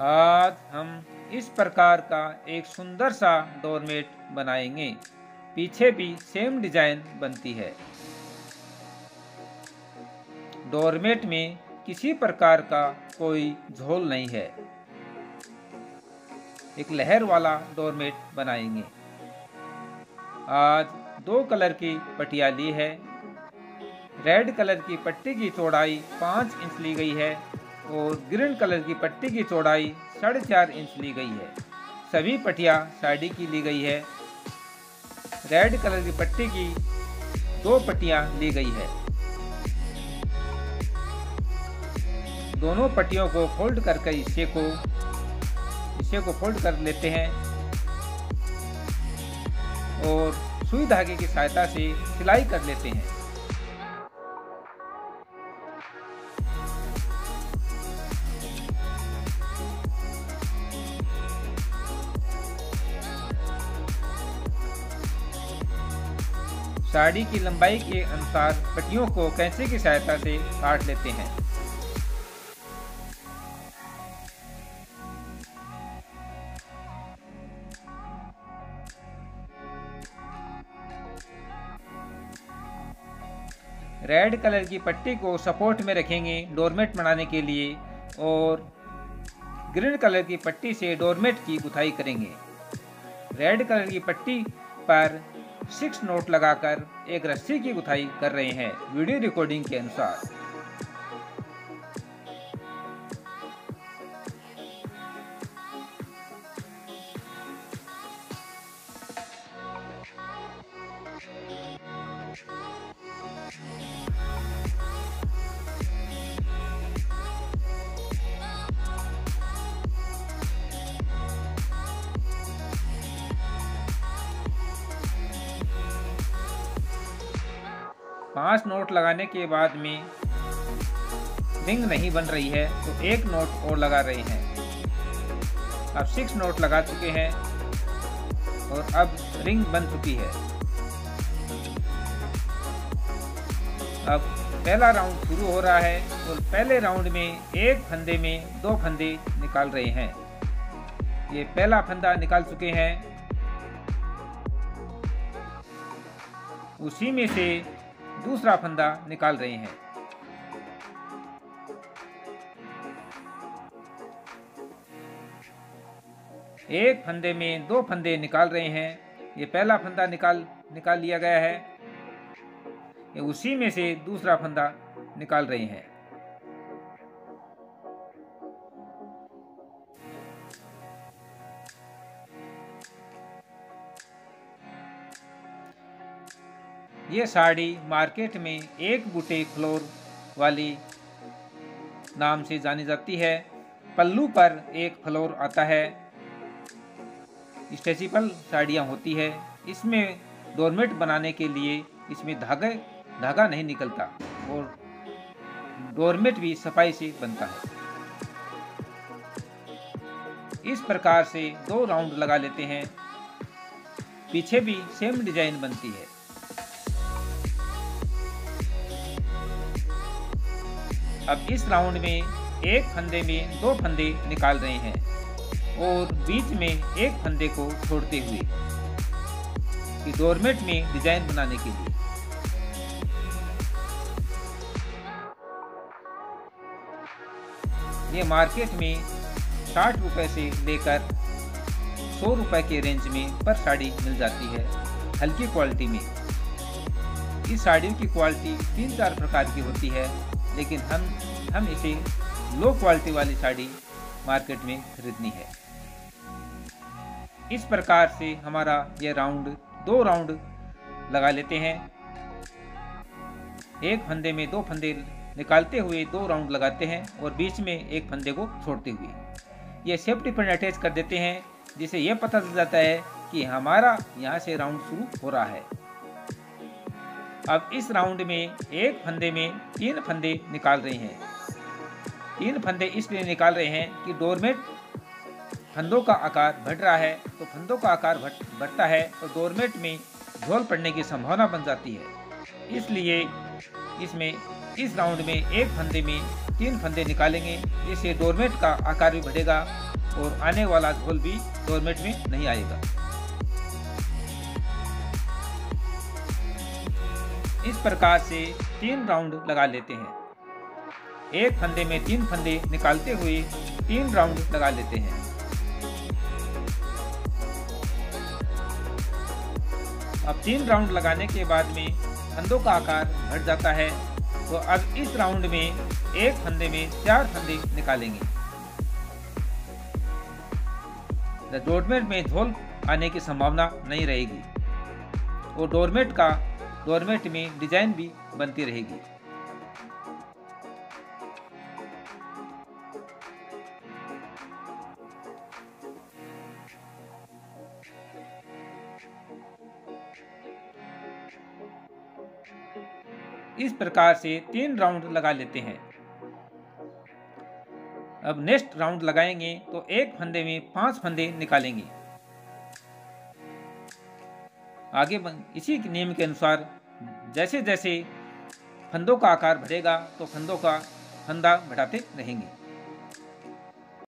आज हम इस प्रकार का एक सुंदर सा डोरमेट बनाएँगे। पीछे भी सेम डिज़ाइन बनती है। डोरमेट में किसी प्रकार का कोई झोल नहीं है। एक लहर वाला डोरमेट बनाएँगे। आज दो कलर की पटिया ली है। रेड कलर की पट्टी की चौड़ाई पाँच इंच ली गई है। और ग्रीन कलर की पट्टी की चौड़ाई साढ़े चार इंच ली गई है। सभी पटिया साड़ी की ली गई है। रेड कलर की पट्टी की दो पट्टियाँ ली गई है। दोनों पट्टियों को फोल्ड करके हिस्से को हिस्से को फोल्ड कर लेते हैं और सुई धागे की सहायता से सिलाई कर लेते हैं। साड़ी की लंबाई के अनुसार पट्टियों को कैंचे की सहायता से काट लेते हैं? रेड कलर की पट्टी को सपोर्ट में रखेंगे डोरमेट बनाने के लिए और ग्रीन कलर की पट्टी से डोरमेट की गुथाई करेंगे। रेड कलर की पट्टी पर सिक्स नोट लगाकर एक रस्सी की गुथाई कर रहे हैं। वीडियो रिकॉर्डिंग के अनुसार। पाँच नोट लगाने के बाद में रिंग नहीं बन रही है तो एक नोट और लगा रहे हैं। अब सिक्स नोट लगा चुके हैं और अब रिंग बन चुकी है। अब पहला राउंड शुरू हो रहा है और पहले राउंड में एक फंदे में दो फंदे निकाल रहे हैं। ये पहला फंदा निकाल चुके हैं। उसी में से दूसरा फंदा निकाल रहे हैं। एक फंदे में दो फंदे निकाल रहे हैं। ये पहला फंदा निकाल निकाल लिया गया है। ये उसी में से दूसरा फंदा निकाल रहे हैं। ये साड़ी मार्केट में एक बूटे फ्लोर वाली नाम से जानी जाती है। पल्लू पर एक फ्लोर आता है। स्ट्रेचिबल साड़ियाँ होती है। इसमें डोरमेट बनाने के लिए इसमें धागे, धागा नहीं निकलता और डोरमेट भी सफ़ाई से बनता है। इस प्रकार से दो राउंड लगा लेते हैं। पीछे भी सेम डिज़ाइन बनती है। अब इस राउंड में एक फंदे में दो फंदे निकाल रहे हैं और बीच में एक फंदे को छोड़ते हुए डोरमेट में डिज़ाइन बनाने के लिए। ये मार्केट में साठ रुपए से लेकर सौ रुपए के रेंज में पर साड़ी मिल जाती है, हल्की क्वालिटी में। इस साड़ियों की क्वालिटी तीन चार प्रकार की होती है। लेकिन हम हम इसे लो क्वालिटी वाली साड़ी मार्केट में खरीदनी है। इस प्रकार से हमारा ये राउंड दो राउंड लगा लेते हैं। एक फंदे में दो फंदे निकालते हुए दो राउंड लगाते हैं और बीच में एक फंदे को छोड़ते हुए। ये सेफ्टी पिन अटैच कर देते हैं, जिससे यह पता चल जाता है कि हमारा यहाँ से राउंड शुरू हो रहा है। अब इस राउंड में एक फंदे में तीन फंदे निकाल रहे हैं। तीन फंदे इसलिए निकाल रहे हैं कि डोरमेट फंदों का आकार बढ़ रहा है तो फंदों का आकार बढ़ता है तो डोरमेट में झोल पड़ने की संभावना बन जाती है। इसलिए इसमें, इस राउंड में एक फंदे में तीन फंदे निकालेंगे, जिससे डोरमेट का आकार भी बढ़ेगा और आने वाला झोल भी डोरमेट में नहीं आएगा। प्रकार से तीन राउंड लगा लेते हैं। एक फंदे में तीन फंदे निकालते हुए तीन राउंड लगा लेते हैं। अब तीन राउंड लगाने के बाद में फंदों का आकार घट जाता है तो अब इस राउंड में एक फंदे में चार फंदे निकालेंगे। डोरमेट में झोल आने की संभावना नहीं रहेगी। और डोरमेट का डोरमेट में डिज़ाइन भी बनती रहेगी। इस प्रकार से तीन राउंड लगा लेते हैं। अब नेक्स्ट राउंड लगाएँगे तो एक फंदे में पाँच फंदे निकालेंगे। आगे इसी नियम के अनुसार जैसे जैसे फंदों का आकार बढ़ेगा तो फंदों का फंदा बढ़ाते रहेंगे।